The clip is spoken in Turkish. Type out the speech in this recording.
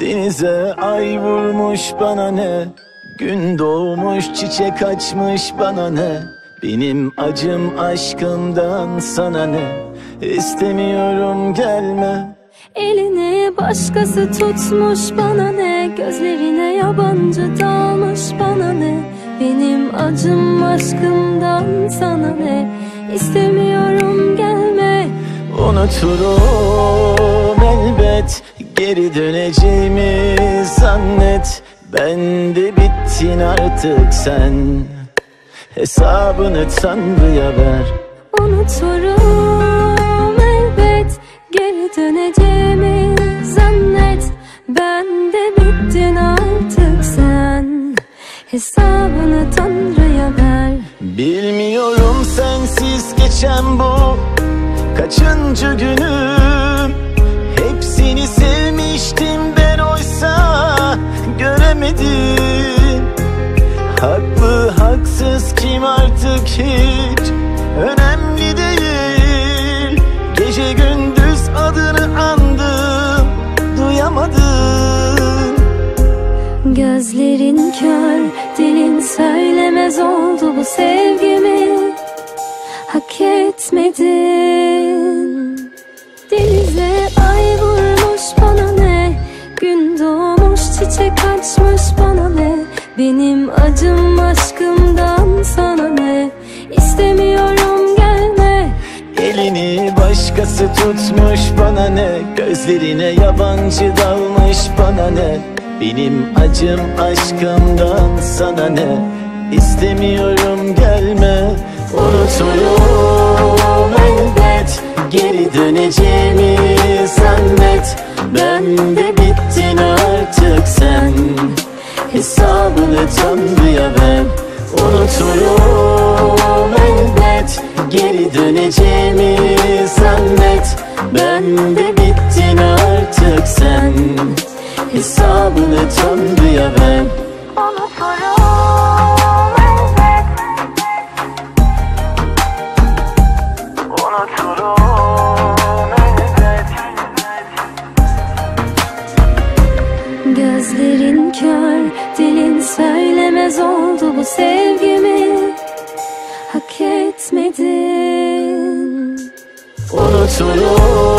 Denize ay vurmuş bana ne? Gün doğmuş çiçek açmış bana ne? Benim acım aşkımdan sana ne? İstemiyorum gelme. Elini başkası tutmuş bana ne? Gözlerine yabancı dalmış bana ne? Benim acım aşkımdan sana ne? İstemiyorum gelme. Unuturum elbet Geri döneceğimi zannet. Ben de bittin artık sen. Hesabını Tanrı'ya ver. Unuturum elbet Geri döneceğimi zannet. Ben de bittin artık sen. Hesabını Tanrı'ya ver. Bilmiyorum sensiz geçen bu Kaçıncı günüm. Hepsini sevmiştim ben oysa Göremedim. Haklı haksız kim artık hiç Önemli değil. Gece gündüz adını andım Duyamadım. Gözlerin kör, dilin söylemez oldu bu sevgimi. Hak etmedin Benim acım aşkımdan sana ne? İstemiyorum gelme. Elini başkası tutmuş bana ne? Gözlerine yabancı dalmış bana ne? Benim acım aşkımdan sana ne? İstemiyorum gelme. Unuturum elbet Hesabını Tanrı'ya ver. Unuturum elbet Geri döneceğimi zannet. Ben de bittin artık sen. Hesabını Tanrı'ya ver. Unuturum Gözlerin kör, dilin söylemez oldu bu sevgimi. Hak etmedin. Unuturum